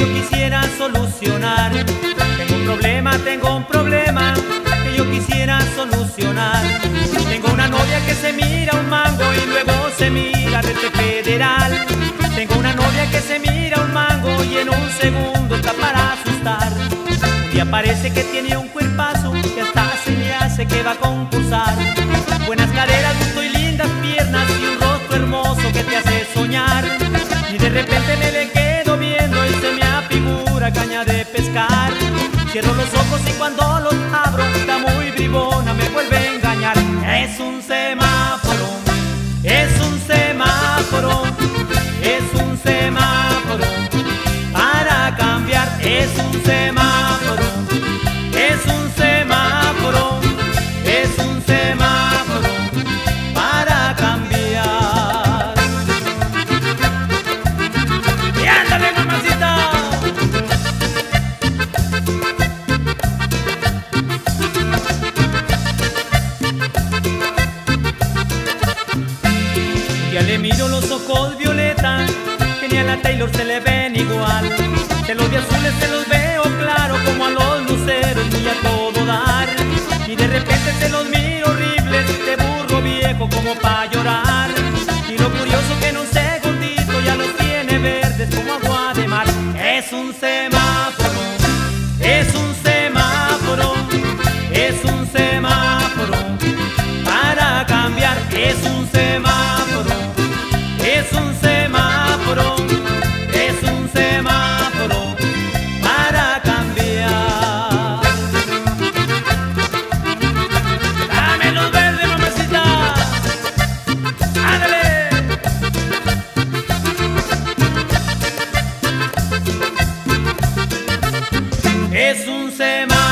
yo quisiera solucionar. Tengo un problema, tengo un problema que yo quisiera solucionar. Tengo una novia que se mira un mango y luego se mira desde federal. Tengo una novia que se mira un mango y en un segundo está para asustar. Y aparece que tiene un cuerpazo que hasta se me hace que va a concursar. Cierro los ojos y cuando los abro está muy bribona, me vuelve a engañar. Es un semáforo, miro los ojos violeta, que ni a la Taylor se le ven igual. Se los vi azules, se los veo claro, como a los luceros, y a todo dar. Y de repente se los miro horribles, de burro viejo, como pa' llorar. Y lo curioso que no sé gordito, ya los tiene verdes como agua de mar. Es un semáforo, Es